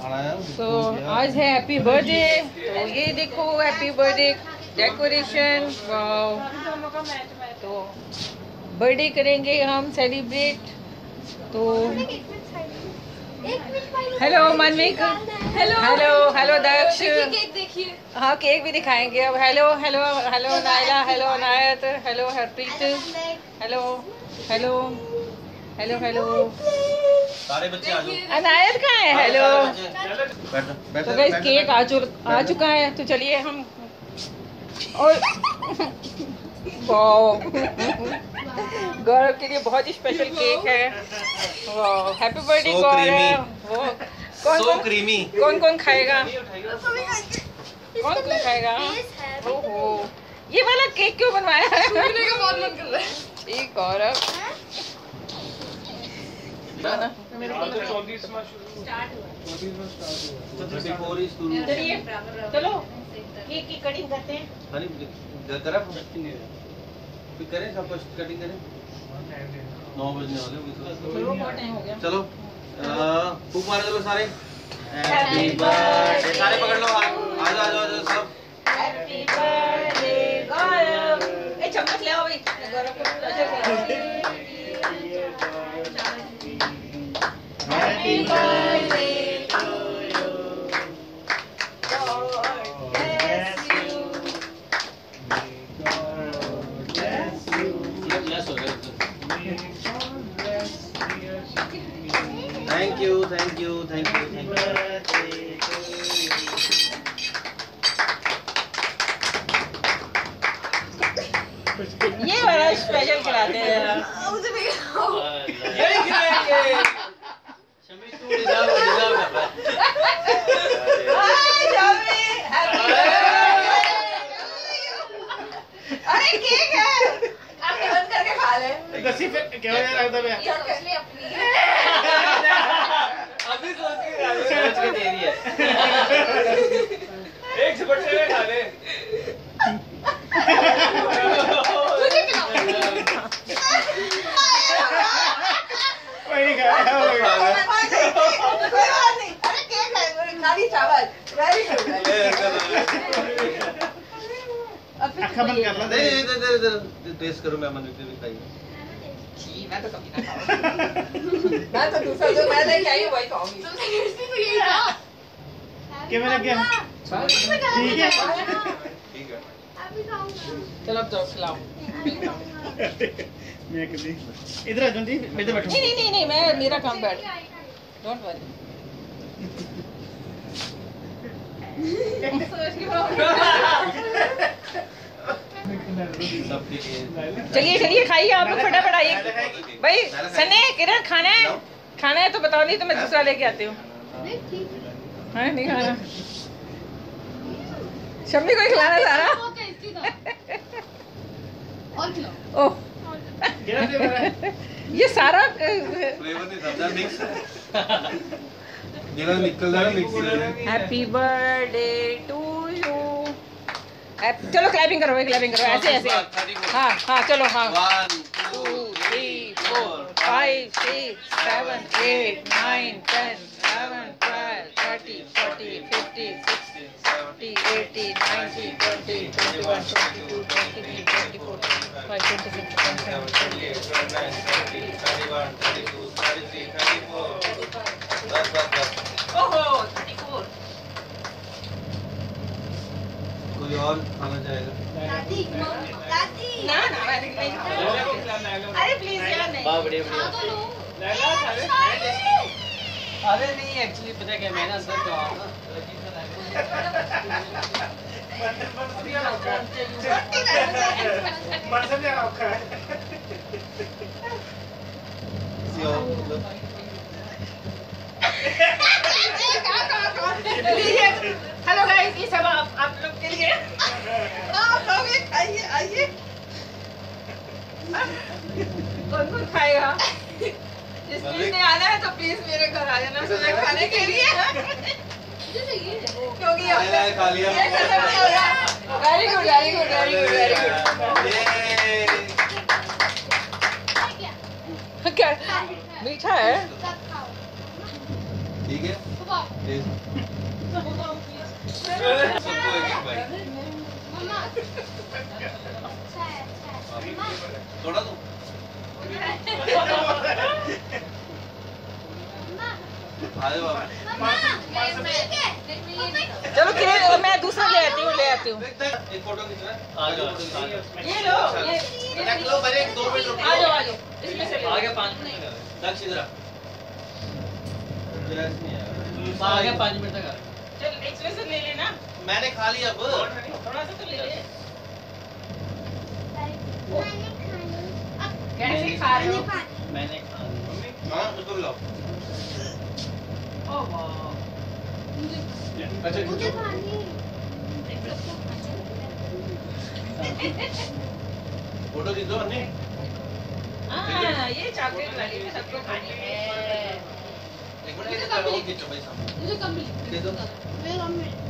तो आज है हैप्पी बर्थडे तो ये देखो हैप्पी बर्थडे डेकोरेशन तो बर्थडे करेंगे हम सेलिब्रेट तो hello Manmik hello hello hello Daksh cake हाँ केक भी दिखाएँगे अब. Hello hello hello Naila hello Anayat hello Harpreet hello hello hello hello सारे बच्चे आ जाओ। अनायत कहाँ है? हेलो बैठो बैठो तो गाइस केक आ चुक आ चुका है तो चलिए हम और गौरव के लिए बहुत ही स्पेशल केक है। Happy birthday Gaurav. वो कौन कौन क्रीमी कौन कौन खाएगा? कौन कौन खाएगा? ओहो। ये वाला केक क्यों बनवाया? है बहुत मन कर रहा है। ठीक गौरव। चलिए चलो केक की कटिंग करते हैं। करें सब कुछ कटिंग करें? नौ बजने वाले तो। चलो फूक मारो चलो सारे। सारे पकड़ लो हाथ आ जाओ आ जाओ आ जाओ सब। चावल। वेरी गुड अक्खा बंद कर लो। नहीं इधर इधर इधर। टेस्ट करो मैं मन भी खाइए छी मैं तो कभी ना खाऊँगी। मैं तो दूसरा जो मैं लेके आई हूँ वही खाऊँगी। तुम सीरियसली तो यही था। कैमरा क्या ठीक है। ठीक है। अभी खाऊँगा। चलो अब जाओ खिलाओ। मैं कभी इधर आ जी इधर बैठो। नहीं नहीं नहीं नहीं मैं मेरा काम बैठ। डोंट वरी सब ठीक है चलिए चलिए खाइए आप लोग फटाफट आइए। भाई सने किरण खाना है? खाना है तो बताओ नहीं तो मैं दूसरा लेके आती हूँ। नहीं हाँ। नहीं खाना। शम्मी को खिलाना सारा ओह क्या है ये सारा अ, निकल है mix happy birthday to you चलो क्लैपिंग करो क्लैपिंग करो ऐसे ऐसे हाँ हाँ चलो हाँ one two three four five six seven eight nine ten eleven twelve thirty forty fifty sixty seventy eighty ninety twenty twenty one twenty two twenty three twenty four twenty five twenty six twenty seven twenty ओहो thirty four कोई और खाना चाहेगा दादी दादी। ना ना मैं नहीं अरे प्लीज़ यार नहीं। खा तो लो अरे नहीं एक्चुअली पता क्या मैं ना अंदर गया ना मन से क्या रखा है किसी और मतलब हेलो गाइस ये सब आप आप लोग के लिए। आप लोग ये खाइए आइए। कौन कौन खाएगा? जिस प्लीज़ ने आना है तो प्लीज़ मेरे घर आ जाना। सुबह खाने के लिए। क्योंकि खा खा लिया। ये खत्म हो रहा very good very good very good very good क्या क्या? मीठा है? ठीक है? चलो मैं दूसरा ले आती हूँ ले आती हूँ। एक फ़ोटो ये लो लो पहले दो मिनट आ जाओ आ जाओ आगे पाँच मिनट दक्ष आ गया पाँच मिनट तक चल से ले लेना। मैंने खा लिया अब। थोड़ा सा तो ले ले कैसे खा रहे हो? मैंने खा लिया। हाँ उसको भी लाओ। ओ वाह। अच्छा मुझे फ़ोटो खींचो अन्नी। हाँ ये चॉकलेट वाली में सबको खानी है। एक मिनट एक खींचो भाई सामने। मुझे कम मिली। दे दो मेरे कम मिली।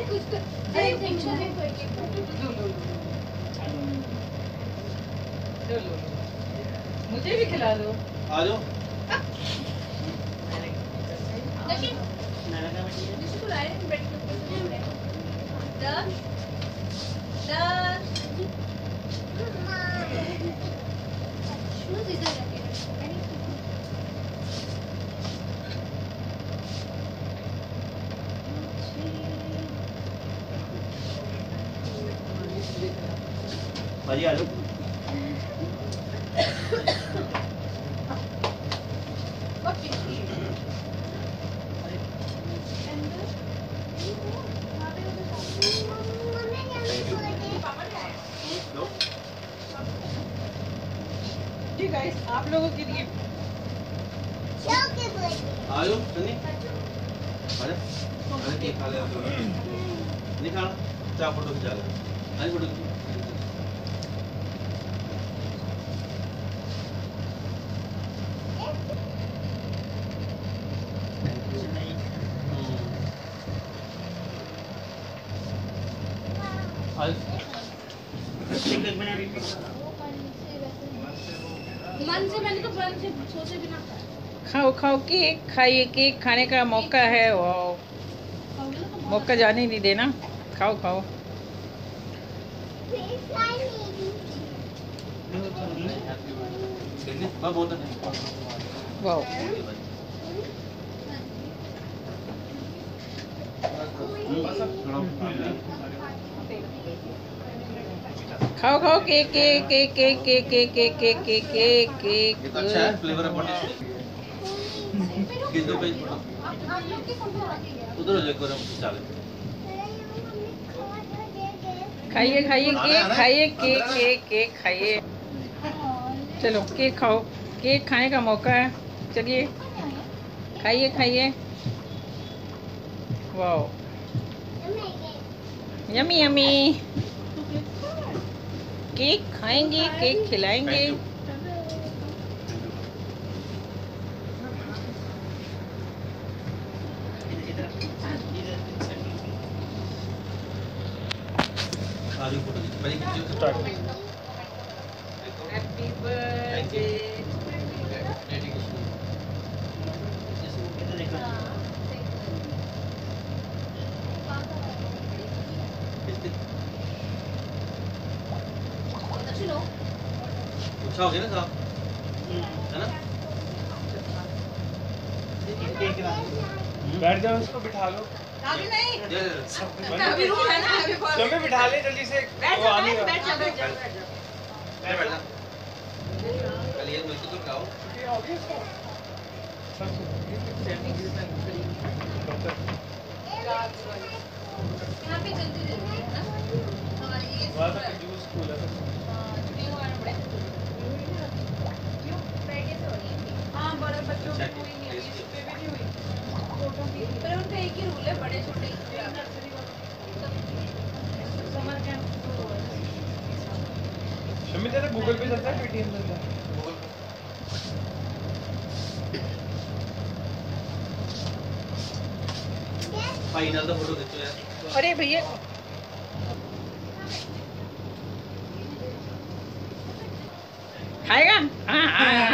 अरे कुछ तो अरे पिक्चर देखो एक एक फ़ोटो लो लो लो लो मुझे भी खिला दो। आ जाओ। दस दस आप लोगों के लिए हाँ, आलू अरे खा ले आप नहीं चार फ़ोटो खिंचा ले। फ़ोटो केक खाइए केक खाने का मौका है तो मौका जाने नहीं देना। खाओ खाओ। वाओ। खाओ खाओ, cake cake cake cake cake cake cake cake cake. Cake cake ये उधर हो जाए खाइए खाइए केक खाइए केक केक केक खाइए। चलो केक खाओ। केक खाने का मौका है। चलिए। खाइए खाइए। वाओ। यमी यमी केक खाएँगे केक खिलाएँगे। भाई खींचो स्टार्ट हैप्पी बर्थडे अच्छा हो गया ना साहब? है ना? बैठ जाओ इसको बिठा लो। अभी नहीं। अभी रूम है ना अभी बहुत चलो बिठा ले जल्दी से। बैठ जा बैठ जा बैठ जा। बैठ जा। कल ये मिलके तुम खाओ। ये हो गई इसको सब यहाँ पे जल्दी जल्दी ना हमारी ये बात है जूस कूल है क्यों बैठे से हो रही है हाँ बड़े बच्चों की की पर उनका एक ही रूल है बड़े छोटे गूगल पे चलता है? पेटीएम चलता है। फाइनल फ़ोटो खींचो यार। अरे भैया खाएगा? हाँ हाँ।, हाँ।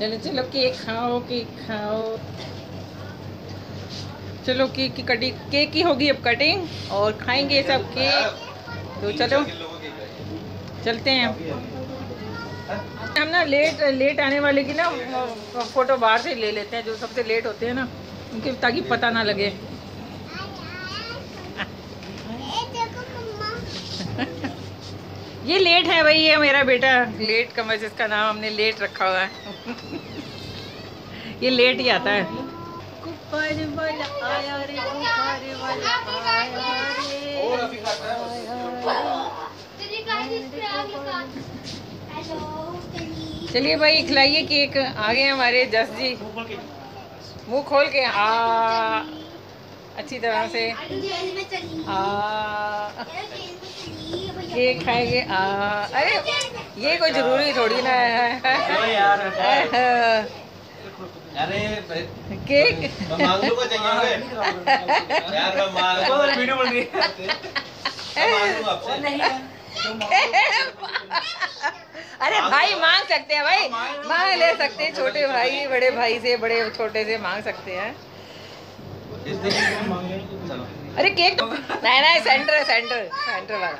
चलो चलो, केक खाओ केक खाओ। चलो, केक की कटिंग, केक की होगी अब कटिंग, और खाएँगे सब केक। तो चलो, चलते हैं। हम ना लेट लेट आने वाले की ना, फ़ोटो बाहर से ले लेते हैं, जो सबसे लेट होते हैं ना, उनके ताकि पता ना लगे। ये लेट है भाई ये मेरा बेटा। लेट कमर जिसका नाम हमने लेट रखा हुआ है। ये लेट ही आता है। है चलिए भाई खिलाइए केक। आ गए हमारे जस जी। मुँह खोल के आ। अच्छी तरह से। आ। केक खाएँगे आ अरे ये कोई ज़रूरी थोड़ी ना है। यार केक अरे मैं चाहिए यार मैं मांग वीडियो बन रही है। मैं मांग लूँगा अरे भाई मांग सकते हैं भाई। मांग ले सकते हैं छोटे भाई बड़े भाई से बड़े छोटे से मांग सकते हैं। अरे केक तो नहीं नहीं सेंटर है सेंटर सेंटर वाला।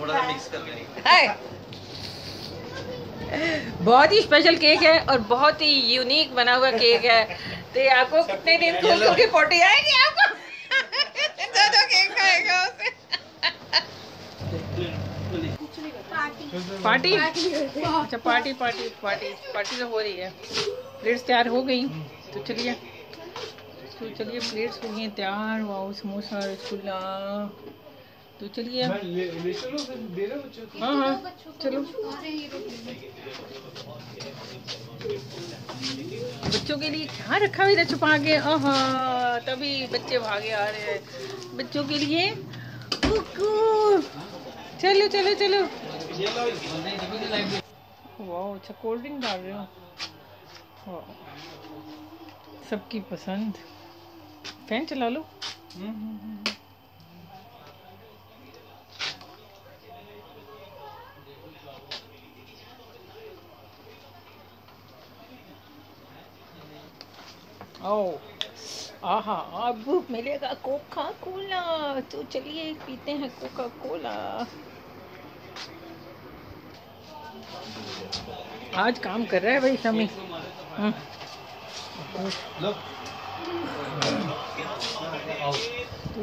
थोड़ा मिक्स कर लेंगे। हाय। बहुत ही स्पेशल केक है और बहुत ही यूनिक बना हुआ केक है। तो आपको कितने दिन खुल खुल के पोटी आएगी आपको? दो दो केक खाएगा उसे। पार्टी? अच्छा पार्टी पार्टी पार्टी पार्टी तो हो रही है। प्लेट्स तैयार हो गई। तो चलिए। तो चलिए प्लेट्स हो हैं तैयार वाओ समोसा रसगुल्ला। तो चलिए। हाँ हाँ चलो। बच्चों के लिए क्या रखा हुआ छुपा के? आहा तभी बच्चे भागे आ रहे हैं। बच्चों के लिए चलो चलो चलो। वाह अच्छा कोल्ड ड्रिंक डाल रहे हो। सबकी पसंद। फ़ैन चला लो। ओ आहा अब मिलेगा कोका कोला तो चलिए पीते हैं कोका कोला आज काम कर रहा है भाई शमी हम्म, लो।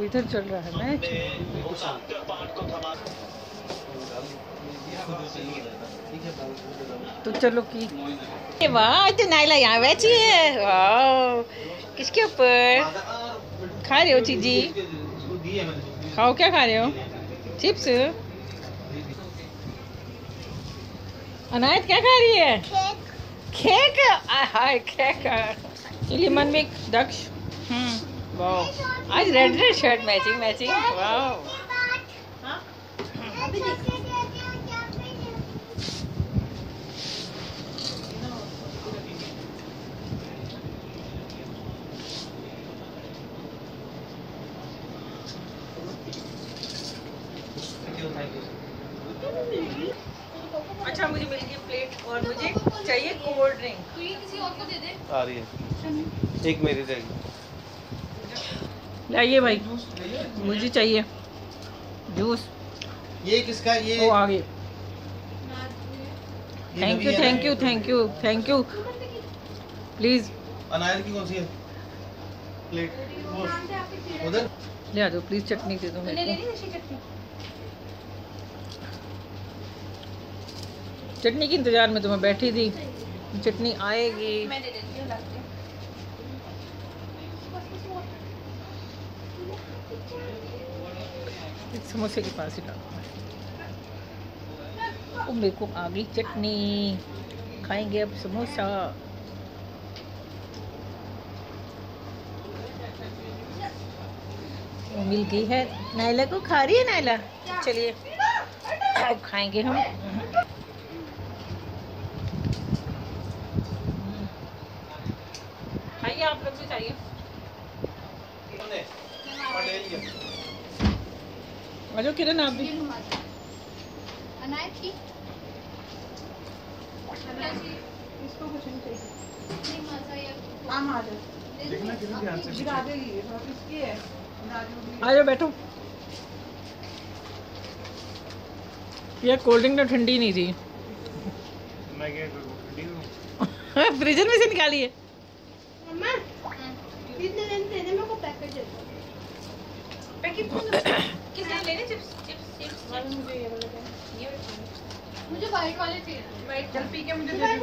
इधर चल रहा है मैच। तो चलो की वाह तो नाइला यहाँ बैठी है। वाह किसके ऊपर? खा रहे हो चीजी? मैंने खाओ क्या खा रहे हो? चिप्स? अनायत क्या खा रही है? केक। आय हाय केक। चलिए मनमिक दक्ष वाह आज red red shirt matching matching you अच्छा मुझे मिल गई प्लेट और मुझे चाहिए कोल्ड ड्रिंक तो ये किसी और को दे दे। आ रही है। एक मेरी रहेगी लाइए भाई। मुझे चाहिए। जूस। ये किसका? ये वो आ गई। ये thank you thank you thank you thank you please अनार की कौन सी है? प्लेट सीढ़ी उधर। ले आ दो प्लीज़ चटनी दे दो मेरे को। चटनी। चटनी के इंतज़ार में तो मैं बैठी थी। चटनी आएगी। मैं दे देती हूँ एक समोसे के पास ही डाल मेरे को आगे चटनी। खाएँगे अब समोसा। वो मिल गई है। नायला को खा रही है नायला? चलिए अब खाएँगे हम। आ जाओ। दे देखना दो। कितना ध्यान से गिरा देगी ये बहुत इसकी है। नाजू भी आ जाओ बैठो। ये कोल्ड ड्रिंक तो ठंडी नहीं थी। मैं क्या करूँ? ठंडी में फ्रीजर में से निकाली है? मम्मा कितने दिन दे दे मेरे को पैकेट दे दो। पैकेट किसने लेने चिप्स चिप्स चिप्स मुझे ये वाला मुझे वाइट वाले चाहिए। वाइट चल पी के मुझे मुझे